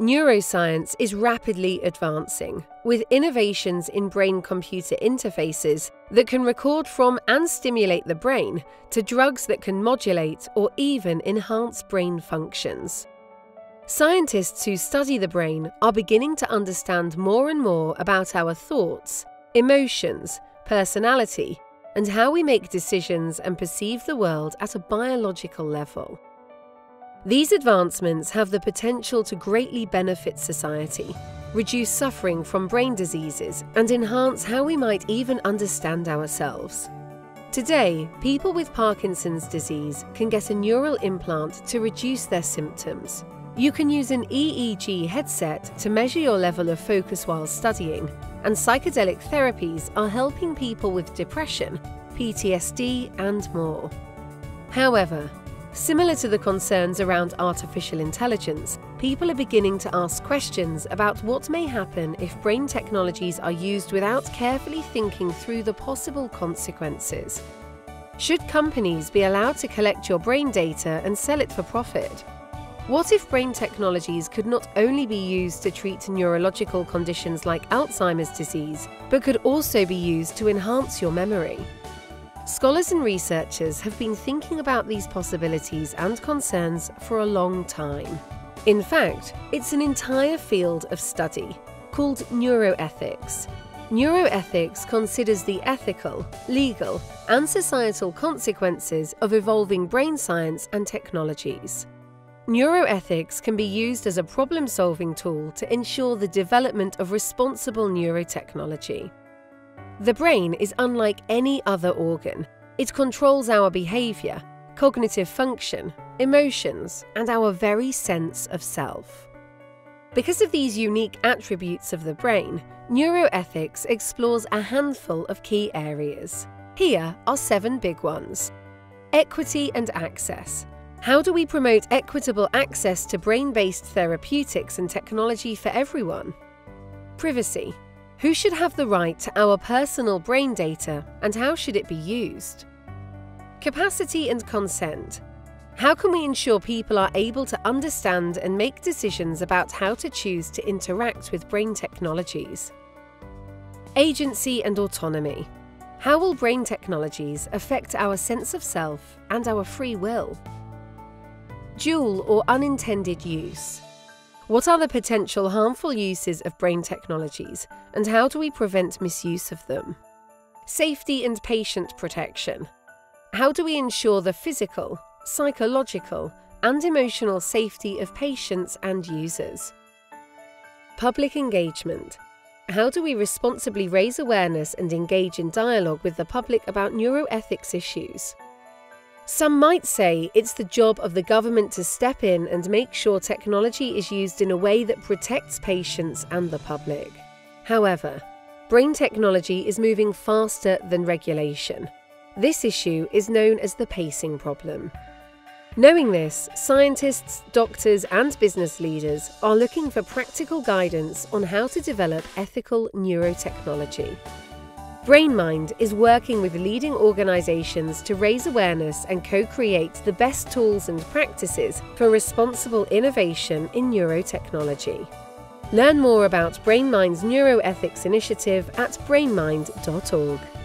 Neuroscience is rapidly advancing, with innovations in brain computer interfaces that can record from and stimulate the brain to drugs that can modulate or even enhance brain functions. Scientists who study the brain are beginning to understand more and more about our thoughts, emotions, personality, and how we make decisions and perceive the world at a biological level. These advancements have the potential to greatly benefit society, reduce suffering from brain diseases, and enhance how we might even understand ourselves. Today, people with Parkinson's disease can get a neural implant to reduce their symptoms. You can use an EEG headset to measure your level of focus while studying, and psychedelic therapies are helping people with depression, PTSD, and more. However, Similar to the concerns around artificial intelligence, people are beginning to ask questions about what may happen if brain technologies are used without carefully thinking through the possible consequences. Should companies be allowed to collect your brain data and sell it for profit? What if brain technologies could not only be used to treat neurological conditions like Alzheimer's disease, but could also be used to enhance your memory? Scholars and researchers have been thinking about these possibilities and concerns for a long time. In fact, it's an entire field of study called neuroethics. Neuroethics considers the ethical, legal, and societal consequences of evolving brain science and technologies. Neuroethics can be used as a problem solving tool to ensure the development of responsible neurotechnology. The brain is unlike any other organ. It controls our behaviour, cognitive function, emotions, and our very sense of self. Because of these unique attributes of the brain, neuroethics explores a handful of key areas. Here are seven big ones. Equity and access. How do we promote equitable access to brain-based therapeutics and technology for everyone? Privacy. Who should have the right to our personal brain data and how should it be used? Capacity and consent. How can we ensure people are able to understand and make decisions about how to choose to interact with brain technologies? Agency and autonomy. How will brain technologies affect our sense of self and our free will? Dual or unintended use. What are the potential harmful uses of brain technologies, and how do we prevent misuse of them? Safety and patient protection. How do we ensure the physical, psychological, and emotional safety of patients and users? Public engagement. How do we responsibly raise awareness and engage in dialogue with the public about neuroethics issues? Some might say it's the job of the government to step in and make sure technology is used in a way that protects patients and the public. However, brain technology is moving faster than regulation. This issue is known as the pacing problem. Knowing this, scientists, doctors, and business leaders are looking for practical guidance on how to develop ethical neurotechnology. BrainMind is working with leading organisations to raise awareness and co create the best tools and practices for responsible innovation in neurotechnology. Learn more about BrainMind's neuroethics initiative at brainmind.org.